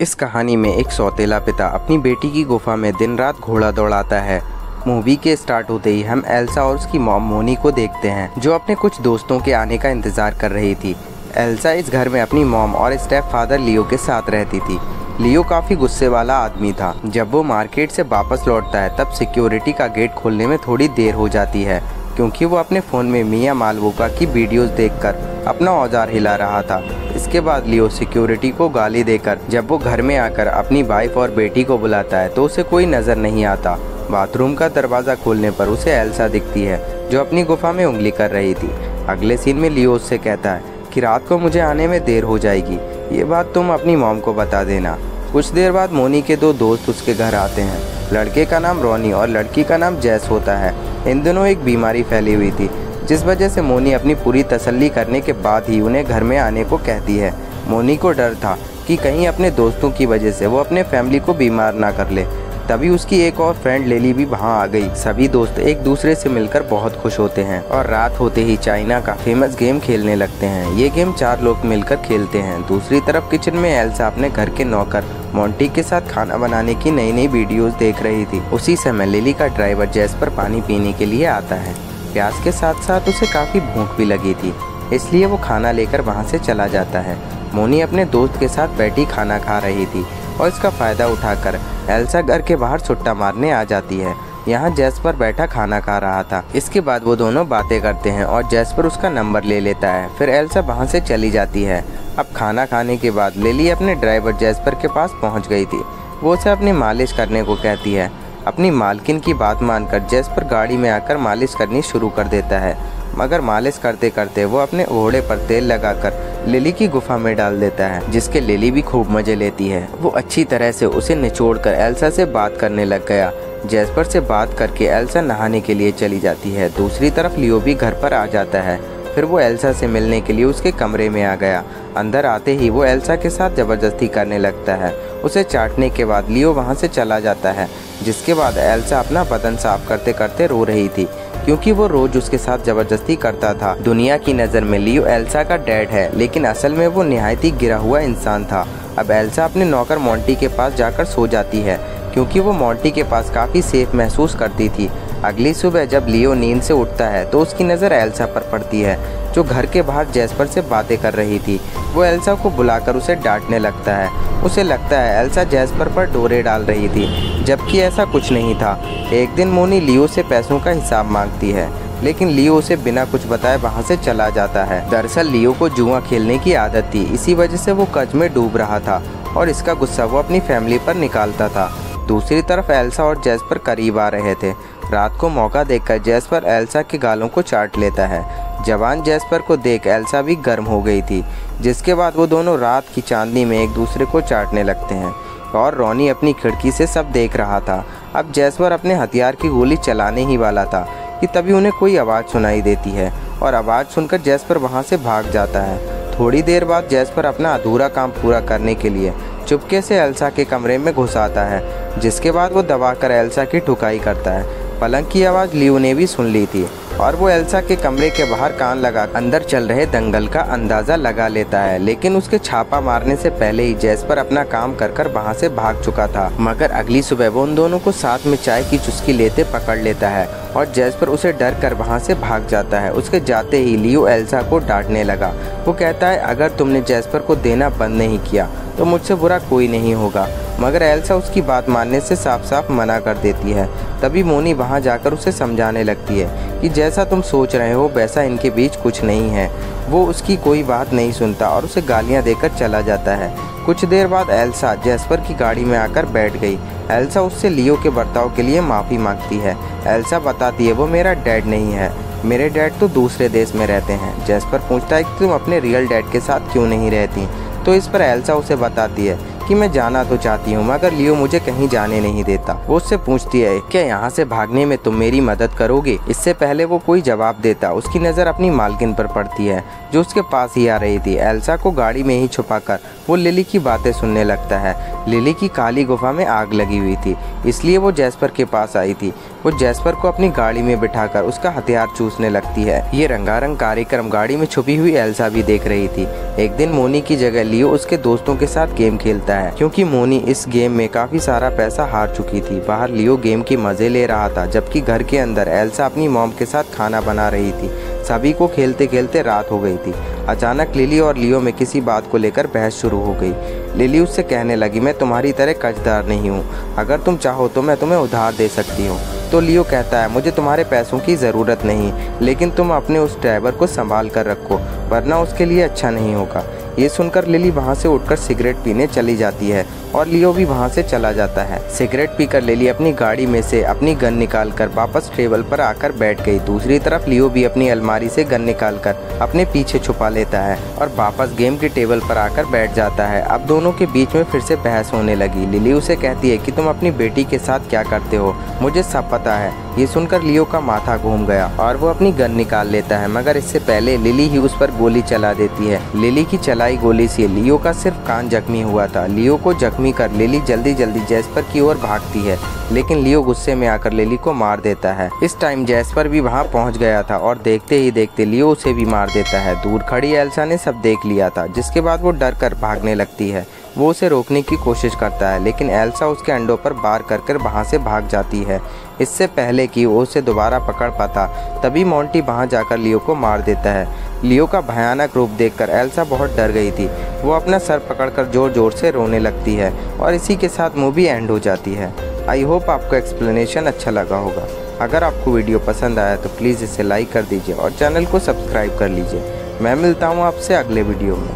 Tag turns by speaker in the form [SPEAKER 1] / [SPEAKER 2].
[SPEAKER 1] इस कहानी में एक सौतेला पिता अपनी बेटी की गुफा में दिन रात घोड़ा दौड़ाता है। मूवी के स्टार्ट होते ही हम एल्सा और उसकी मॉम मोनी को देखते हैं, जो अपने कुछ दोस्तों के आने का इंतज़ार कर रही थी। एल्सा इस घर में अपनी मॉम और स्टेप फादर लियो के साथ रहती थी। लियो काफ़ी गुस्से वाला आदमी था। जब वो मार्केट से वापस लौटता है, तब सिक्योरिटी का गेट खोलने में थोड़ी देर हो जाती है। क्योंकि वो अपने फ़ोन में मियाँ मालवोका की वीडियोस देखकर अपना औज़ार हिला रहा था। इसके बाद लियो सिक्योरिटी को गाली देकर जब वो घर में आकर अपनी वाइफ और बेटी को बुलाता है तो उसे कोई नज़र नहीं आता। बाथरूम का दरवाज़ा खोलने पर उसे एल्सा दिखती है, जो अपनी गुफा में उंगली कर रही थी। अगले सीन में लियो उससे कहता है कि रात को मुझे आने में देर हो जाएगी। ये बात तुम अपनी मॉम को बता देना। कुछ देर बाद मोनी के दो दोस्त उसके घर आते हैं। लड़के का नाम रोनी और लड़की का नाम जैस होता है। इन दोनों एक बीमारी फैली हुई थी, जिस वजह से मोनी अपनी पूरी तसल्ली करने के बाद ही उन्हें घर में आने को कहती है। मोनी को डर था कि कहीं अपने दोस्तों की वजह से वो अपने फैमिली को बीमार ना कर ले। तभी उसकी एक और फ्रेंड लेली भी वहाँ आ गई। सभी दोस्त एक दूसरे से मिलकर बहुत खुश होते हैं और रात होते ही चाइना का फ़ेमस गेम खेलने लगते हैं। ये गेम चार लोग मिलकर खेलते हैं। दूसरी तरफ़ किचन में एल्सा अपने घर के नौकर मोंटी के साथ खाना बनाने की नई नई वीडियोस देख रही थी। उसी समय लिली का ड्राइवर जैस पर पानी पीने के लिए आता है। प्याज के साथ साथ उसे काफ़ी भूख भी लगी थी। इसलिए वो खाना लेकर वहाँ से चला जाता है। मोनी अपने दोस्त के साथ बैठी खाना खा रही थी। और इसका फ़ायदा उठाकर एल्सा घर के बाहर छुट्टा मारने आ जाती है। यहाँ जैसपर बैठा खाना खा रहा था। इसके बाद वो दोनों बातें करते हैं और जैसपर उसका नंबर ले लेता है। फिर एल्सा वहाँ से चली जाती है। अब खाना खाने के बाद लिली अपने ड्राइवर जैसपर के पास पहुँच गई थी। वो उसे अपनी मालिश करने को कहती है। अपनी मालकिन की बात मानकर जैस पर गाड़ी में आकर मालिश करनी शुरू कर देता है। मगर मालिश करते करते वो अपने घोड़े पर तेल लगाकर लिली की गुफा में डाल देता है, जिसके लिली भी खूब मज़े लेती है। वो अच्छी तरह से उसे निचोड़कर एल्सा से बात करने लग गया। जैसपर से बात करके एल्सा नहाने के लिए चली जाती है। दूसरी तरफ़ लियो भी घर पर आ जाता है। फिर वो एल्सा से मिलने के लिए उसके कमरे में आ गया। अंदर आते ही वो एल्सा के साथ ज़बरदस्ती करने लगता है। उसे चाटने के बाद लियो वहाँ से चला जाता है, जिसके बाद एल्सा अपना बदन साफ़ करते करते रो रही थी। क्योंकि वो रोज उसके साथ ज़बरदस्ती करता था। दुनिया की नज़र में लियो एल्सा का डैड है, लेकिन असल में वो निहायत ही गिरा हुआ इंसान था। अब एल्सा अपने नौकर मोंटी के पास जाकर सो जाती है, क्योंकि वो मोंटी के पास काफ़ी सेफ़ महसूस करती थी। अगली सुबह जब लियो नींद से उठता है तो उसकी नज़र एल्सा पर पड़ती है, जो घर के बाहर जैसपर से बातें कर रही थी। वो एल्सा को बुलाकर उसे डांटने लगता है। उसे लगता है एल्सा जैसपर पर डोरे डाल रही थी, जबकि ऐसा कुछ नहीं था। एक दिन मोनी लियो से पैसों का हिसाब मांगती है, लेकिन लियो उसे बिना कुछ बताए वहाँ से चला जाता है। दरअसल लियो को जुआ खेलने की आदत थी, इसी वजह से वो कर्ज में डूब रहा था, और इसका गुस्सा वो अपनी फैमिली पर निकालता था। दूसरी तरफ़ एल्सा और जैसपर करीब आ रहे थे। रात को मौका देखकर जैसपर एल्सा के गालों को चाट लेता है। जवान जैसपर को देख एल्सा भी गर्म हो गई थी, जिसके बाद वो दोनों रात की चांदनी में एक दूसरे को चाटने लगते हैं। और रोनी अपनी खिड़की से सब देख रहा था। अब जैसपर अपने हथियार की गोली चलाने ही वाला था कि तभी उन्हें कोई आवाज़ सुनाई देती है, और आवाज़ सुनकर जैसपर वहाँ से भाग जाता है। थोड़ी देर बाद जैसपर अपना अधूरा काम पूरा करने के लिए चुपके से एल्सा के कमरे में घुस आता है, जिसके बाद वो दबाकर एल्सा की ठुकाई करता है। पलंग की आवाज़ लियो ने भी सुन ली थी और वो एल्सा के कमरे के बाहर कान लगा अंदर चल रहे दंगल का अंदाज़ा लगा लेता है, लेकिन उसके छापा मारने से पहले ही जैसपर अपना काम कर कर वहाँ से भाग चुका था। मगर अगली सुबह वो उन दोनों को साथ में चाय की चुस्की लेते पकड़ लेता है और जैसपर उसे डर कर वहाँ से भाग जाता है। उसके जाते ही लियो एल्सा को डांटने लगा। वो कहता है, अगर तुमने जैसपर को देना बंद नहीं किया तो मुझसे बुरा कोई नहीं होगा। मगर एल्सा उसकी बात मानने से साफ़ साफ़ मना कर देती है। तभी मोनी वहाँ जाकर उसे समझाने लगती है कि जैसा तुम सोच रहे हो, वैसा इनके बीच कुछ नहीं है। वो उसकी कोई बात नहीं सुनता और उसे गालियाँ देकर चला जाता है। कुछ देर बाद एल्सा जैसपर की गाड़ी में आकर बैठ गई। एल्सा उससे लियो के बर्ताव के लिए माफ़ी मांगती है। एल्सा बताती है, वो मेरा डैड नहीं है। मेरे डैड तो दूसरे देश में रहते हैं। जैसपर पूछता है कि तुम अपने रियल डैड के साथ क्यों नहीं रहती? तो इस पर एल्सा उसे बताती है कि मैं जाना तो चाहती हूँ, मगर लियो मुझे कहीं जाने नहीं देता। वो उससे पूछती है, क्या यहाँ से भागने में तुम मेरी मदद करोगे? इससे पहले वो कोई जवाब देता, उसकी नज़र अपनी मालकिन पर पड़ती है, जो उसके पास ही आ रही थी। एल्सा को गाड़ी में ही छुपाकर वो लिली की बातें सुनने लगता है। लिली की काली गुफा में आग लगी हुई थी, इसलिए वो जैस्पर के पास आई थी। वो जैस्पर को अपनी गाड़ी में बिठाकर उसका हथियार चूसने लगती है। ये रंगारंग कार्यक्रम गाड़ी में छुपी हुई एल्सा भी देख रही थी। एक दिन मोनी की जगह लियो उसके दोस्तों के साथ गेम खेलता है, क्योंकि मोनी इस गेम में काफ़ी सारा पैसा हार चुकी थी। बाहर लियो गेम की मज़े ले रहा था, जबकि घर के अंदर एल्सा अपनी मॉम के साथ खाना बना रही थी। सभी को खेलते खेलते रात हो गई थी। अचानक लिली और लियो में किसी बात को लेकर बहस शुरू हो गई। लिली उससे कहने लगी, मैं तुम्हारी तरह कर्जदार नहीं हूँ। अगर तुम चाहो तो मैं तुम्हें उधार दे सकती हूँ। तो लियो कहता है, मुझे तुम्हारे पैसों की ज़रूरत नहीं, लेकिन तुम अपने उस ड्राइवर को संभाल कर रखो, वरना उसके लिए अच्छा नहीं होगा। ये सुनकर लिली वहाँ से उठकर सिगरेट पीने चली जाती है और लियो भी वहाँ से चला जाता है। सिगरेट पीकर लिली अपनी गाड़ी में से अपनी गन निकाल कर वापस टेबल पर आकर बैठ गई। दूसरी तरफ़ लियो भी अपनी अलमारी से गन निकाल कर अपने पीछे छुपा लेता है और वापस गेम के टेबल पर आकर बैठ जाता है। अब दोनों के बीच में फिर से बहस होने लगी। लिली उसे कहती है कि तुम अपनी बेटी के साथ क्या करते हो? मुझे सब पता है। ये सुनकर लियो का माथा घूम गया और वो अपनी गन निकाल लेता है, मगर इससे पहले लिली ही उस पर गोली चला देती है। लिली की चलाई गोली से लियो का सिर्फ़ कान जख्मी हुआ था। लियो को जख्मी कर लिली जल्दी जल्दी जैस्पर की ओर भागती है, लेकिन लियो गुस्से में आकर लिली को मार देता है। इस टाइम जैस्पर भी वहाँ पहुँच गया था और देखते ही देखते लियो उसे भी मार देता है। दूर खड़ी एल्सा ने सब देख लिया था, जिसके बाद वो डर कर भागने लगती है। वो उसे रोकने की कोशिश करता है, लेकिन एल्सा उसके अंडों पर बार कर कर वहाँ से भाग जाती है। इससे पहले कि वो उसे दोबारा पकड़ पाता, तभी मोंटी वहाँ जाकर लियो को मार देता है। लियो का भयानक रूप देखकर एल्सा बहुत डर गई थी। वो अपना सर पकड़कर ज़ोर ज़ोर से रोने लगती है और इसी के साथ मूवी एंड हो जाती है। आई होप आपको एक्सप्लेनेशन अच्छा लगा होगा। अगर आपको वीडियो पसंद आया तो प्लीज़ इसे लाइक कर दीजिए और चैनल को सब्सक्राइब कर लीजिए। मैं मिलता हूँ आपसे अगले वीडियो में।